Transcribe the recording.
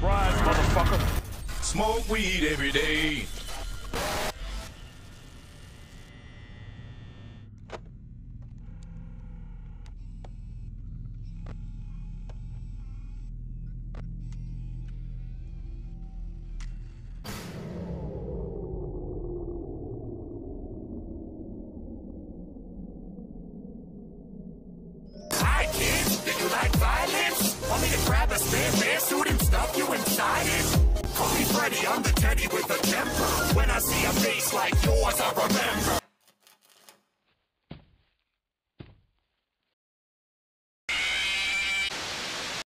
Rise, motherfucker. Smoke weed every day. Do you like violence? I'm the teddy with the temper. When I see a face like yours, I remember.